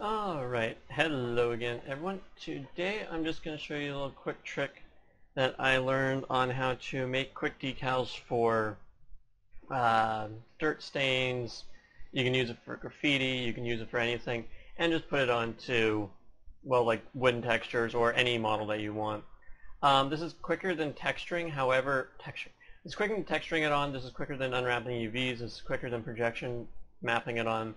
Alright, hello again everyone. Today I'm just going to show you a little quick trick that I learned on how to make quick decals for uh, dirt stains. You can use it for graffiti, you can use it for anything, and just put it onto, well, like wooden textures or any model that you want. Um, this is quicker than texturing, however, texture. It's quicker than texturing it on, this is quicker than unwrapping UVs, this is quicker than projection mapping it on.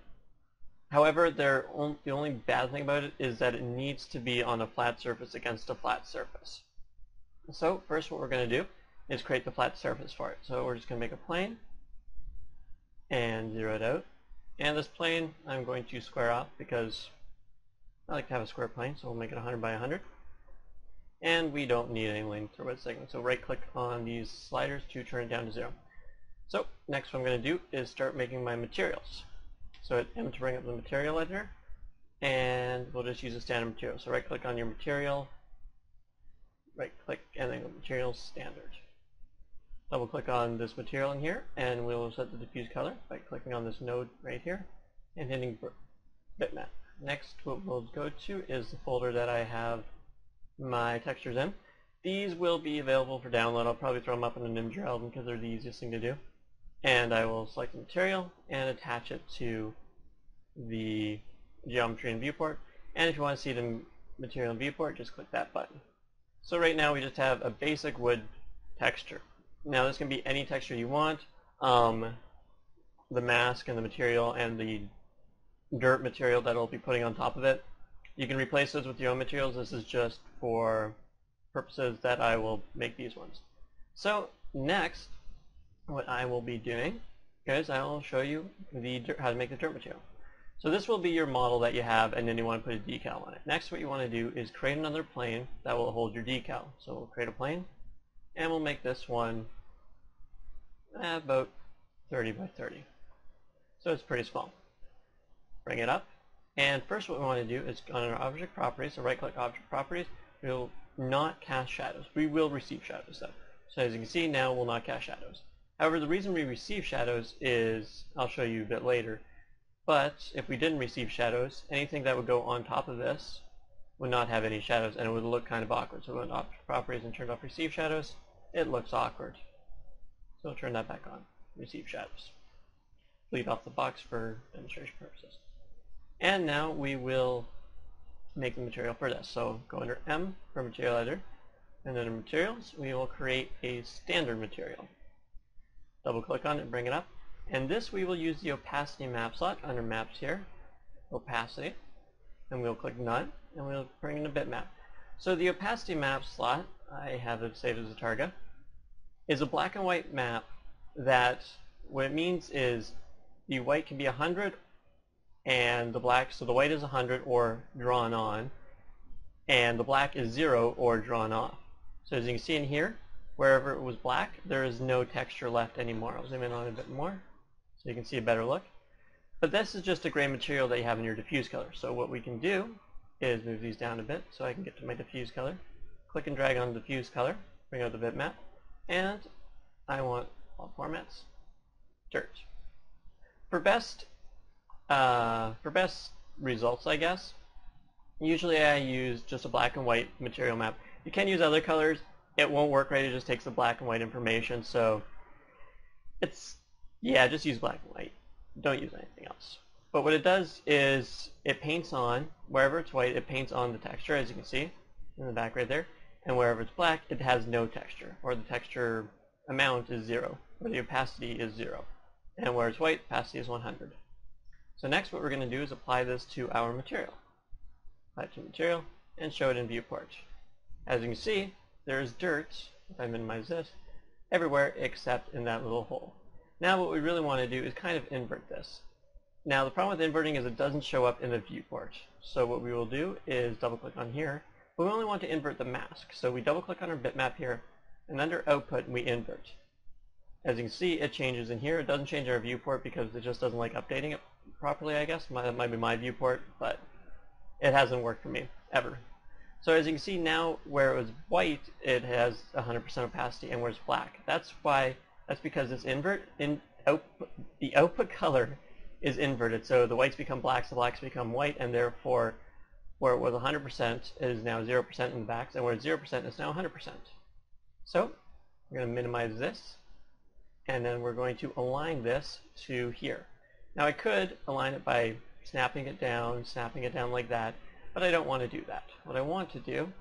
However, the only bad thing about it is that it needs to be on a flat surface against a flat surface. So first what we're going to do is create the flat surface for it. So we're just going to make a plane and zero it out. And this plane I'm going to square off because I like to have a square plane, so we'll make it 100 by 100. And we don't need any length or width segment, so right click on these sliders to turn it down to zero. So next what I'm going to do is start making my materials. So hit M to bring up the material editor, and we'll just use a standard material. So right click on your material, right click, and then go materials standard. Double click on this material in here, and we'll set the diffuse color by clicking on this node right here, and hitting bitmap. Next what we'll go to is the folder that I have my textures in. These will be available for download. I'll probably throw them up in an imgur album because they're the easiest thing to do and I will select the material and attach it to the geometry and viewport and if you want to see the material and viewport just click that button. So right now we just have a basic wood texture. Now this can be any texture you want. Um, the mask and the material and the dirt material that I'll be putting on top of it. You can replace those with your own materials. This is just for purposes that I will make these ones. So next what I will be doing is I will show you the how to make the dirt material. So this will be your model that you have and then you want to put a decal on it. Next what you want to do is create another plane that will hold your decal. So we'll create a plane and we'll make this one about 30 by 30. So it's pretty small. Bring it up and first what we want to do is on our object properties, so right click object properties, we'll not cast shadows. We will receive shadows though. So as you can see now we'll not cast shadows. However, the reason we receive shadows is, I'll show you a bit later, but if we didn't receive shadows, anything that would go on top of this would not have any shadows and it would look kind of awkward. So when object properties and turned off receive shadows, it looks awkward. So turn that back on, receive shadows. Leave off the box for demonstration purposes. And now we will make the material for this. So go under M for material editor, and under materials we will create a standard material. Double click on it bring it up. And this we will use the opacity map slot under maps here, opacity, and we'll click none, and we'll bring in a bitmap. So the opacity map slot, I have it saved as a target, is a black and white map that what it means is the white can be 100 and the black, so the white is 100 or drawn on, and the black is 0 or drawn off. So as you can see in here, wherever it was black, there is no texture left anymore. I'll zoom in on it a bit more so you can see a better look. But this is just a gray material that you have in your diffuse color. So what we can do is move these down a bit so I can get to my diffuse color. Click and drag on the diffuse color, bring out the bitmap, and I want all formats, dirt. For best, uh, for best results, I guess, usually I use just a black and white material map. You can use other colors it won't work right. It just takes the black and white information. So it's, yeah, just use black and white. Don't use anything else. But what it does is it paints on, wherever it's white, it paints on the texture, as you can see in the back right there. And wherever it's black, it has no texture, or the texture amount is zero, or the opacity is zero. And where it's white, opacity is 100. So next what we're going to do is apply this to our material. Apply it to material, and show it in viewport. As you can see, there's dirt, if I minimize this, everywhere except in that little hole. Now what we really want to do is kind of invert this. Now the problem with inverting is it doesn't show up in the viewport. So what we will do is double click on here. But we only want to invert the mask. So we double click on our bitmap here and under output we invert. As you can see it changes in here. It doesn't change our viewport because it just doesn't like updating it properly I guess. That might be my viewport but it hasn't worked for me ever. So as you can see now where it was white, it has 100% opacity, and where it's black. That's why, that's because this invert, in the output color is inverted. So the whites become blacks, the blacks become white, and therefore where it was 100% is now 0% in the backs, and where it's 0% is now 100%. So we're going to minimize this, and then we're going to align this to here. Now I could align it by snapping it down, snapping it down like that, but I don't want to do that. What I want to do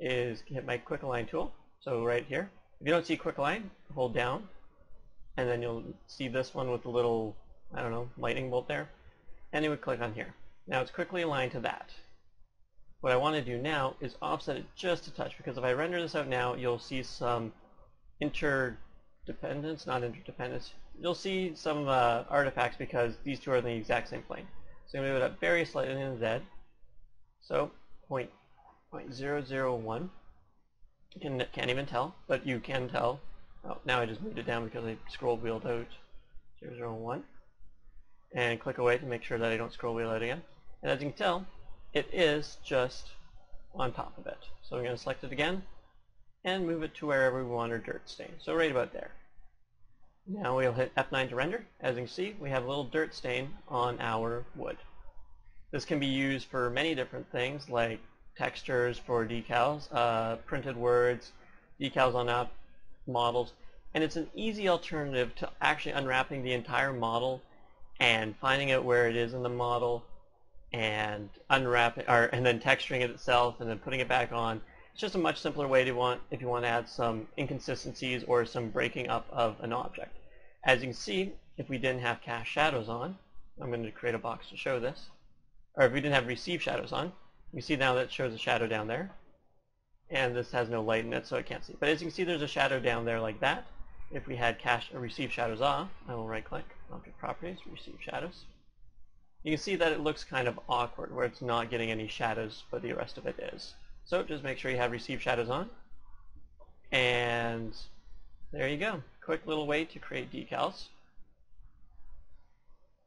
is hit my quick align tool, so right here. If you don't see quick align, hold down, and then you'll see this one with the little, I don't know, lightning bolt there, and you would click on here. Now it's quickly aligned to that. What I want to do now is offset it just a touch, because if I render this out now, you'll see some interdependence, not interdependence. You'll see some uh, artifacts because these two are in the exact same plane. So I'm going to move it up very slightly in the Z. So point, point zero zero one. You can, can't even tell, but you can tell. Oh, now I just moved it down because I scroll wheeled out 001. And click away to make sure that I don't scroll wheel out again. And as you can tell, it is just on top of it. So we're going to select it again and move it to wherever we want our dirt stain. So right about there. Now we'll hit F9 to render. As you can see, we have a little dirt stain on our wood. This can be used for many different things like textures for decals, uh, printed words, decals on app models, and it's an easy alternative to actually unwrapping the entire model and finding out where it is in the model and unwrapping or and then texturing it itself and then putting it back on. It's just a much simpler way to want if you want to add some inconsistencies or some breaking up of an object. As you can see, if we didn't have cast shadows on, I'm going to create a box to show this, or if we didn't have receive shadows on, you see now that shows a shadow down there. And this has no light in it, so I can't see. But as you can see, there's a shadow down there like that. If we had cache or receive shadows off, I will right-click, Object Properties, Receive Shadows. You can see that it looks kind of awkward, where it's not getting any shadows, but the rest of it is. So just make sure you have Receive Shadows on. And there you go. Quick little way to create decals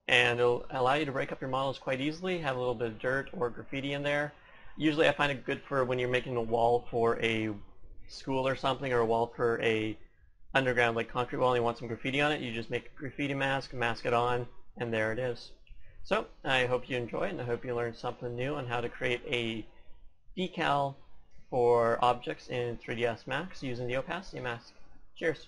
and it'll allow you to break up your models quite easily, have a little bit of dirt or graffiti in there. Usually I find it good for when you're making a wall for a school or something, or a wall for a underground like concrete wall and you want some graffiti on it, you just make a graffiti mask, mask it on, and there it is. So I hope you enjoy and I hope you learned something new on how to create a decal for objects in 3ds Max using the opacity mask. Cheers!